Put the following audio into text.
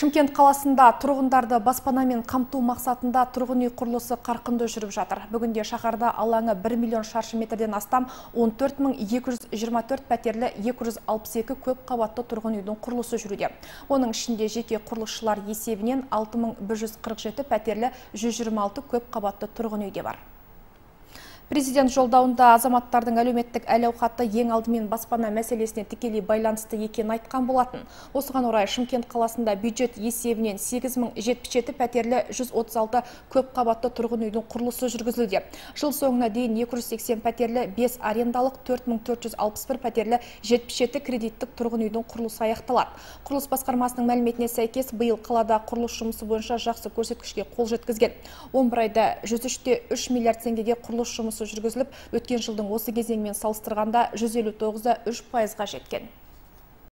Шымкент қаласында тұрғындарды баспанамен қамту мақсатында тұрғын үй құрылысы қарқынды жүріп жатыр. Бүгінде шаһарда алаңы 1 миллион шаршы метрден астам 14224 пәтерлі 262 көп қабатты тұрғын үйдің құрылысы жүруде. Оның ішінде жеке құрылысшылар есебінен 6147 пәтерлі 126 көп қабатты тұрғын үйде бар. Президент жолдауында азаматтардың әлеуметтік әл ауқаты ең алдымен баспана мәселесіне тікелей байланысты екенін айтқан болатын. Осыған орай Шымкент қаласында бюджет есебінен 8077 пәтерлі 136 көп қабатты тұрғын үйдің құрылысы жүргізілуде. Жыл соңына дейін 280 пәтерлі 5 арендалық 4461 пәтерлі 77 кредиттік тұрғын үйдің құрылысы аяқталады. Құрылыс басқармасының мәліметіне сәйкес биыл қалада құрылыс жұмысы бойынша жақсы көрсеткішке қол жеткізген. 11 айда 103-те 3 миллиард теңгеге құрылыс жұмысы жүргізіліп өткен жылдың осы кезеңімен салыстырғанда 159-да 3 пайызға жеткен.